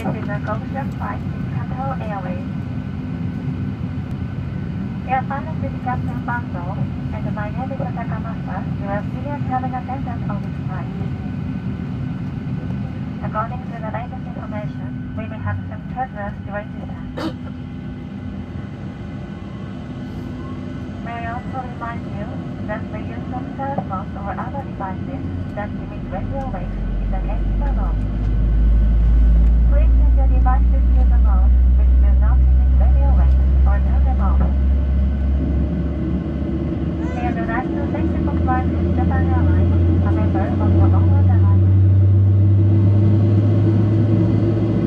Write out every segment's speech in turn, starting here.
This is a Gosha flight with Qatar Airways. We are pilot with Captain Bando, and my name is Takamasa, your senior cabin attendant on this flight. According to the latest information, we may have some turbulence during this time. May I also remind you that the use of cell phones or other devices that emit radio waves is against the law. We would like to thank you for flying with Japan Airlines, a member of the Honda Alliance.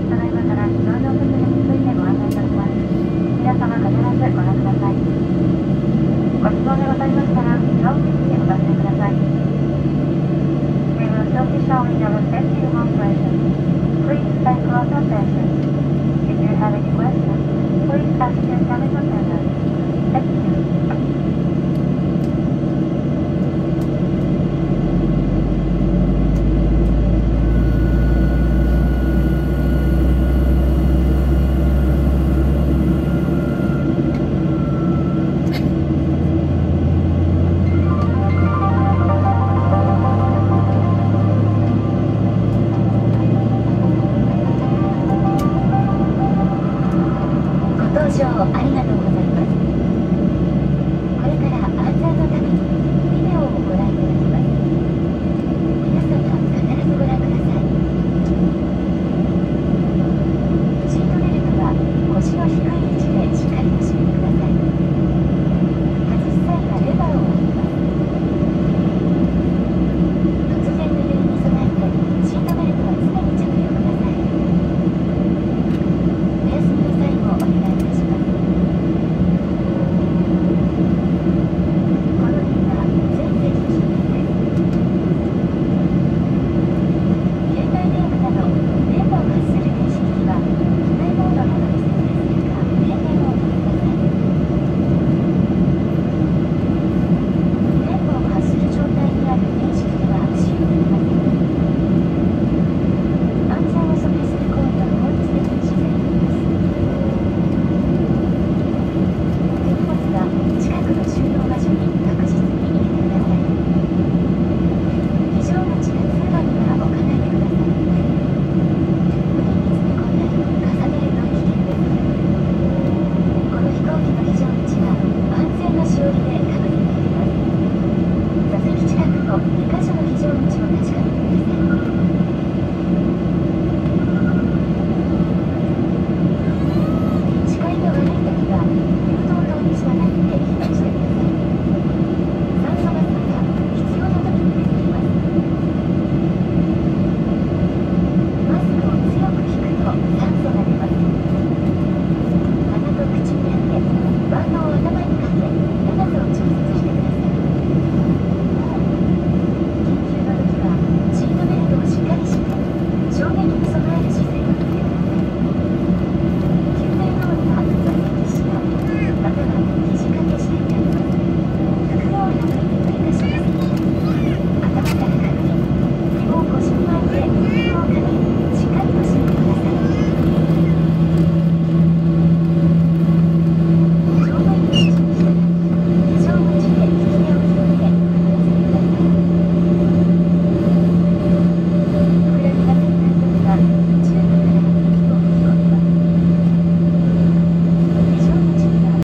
ただいまから非常用手続きについてご案内いたします。皆様必ずご覧ください。ご質問でございましたら、なおきにお尋ねください。We will soon be showing our safety demonstration. Please pay close attention. If you have any questions, please ask your cabin attendant. 乗ありがとう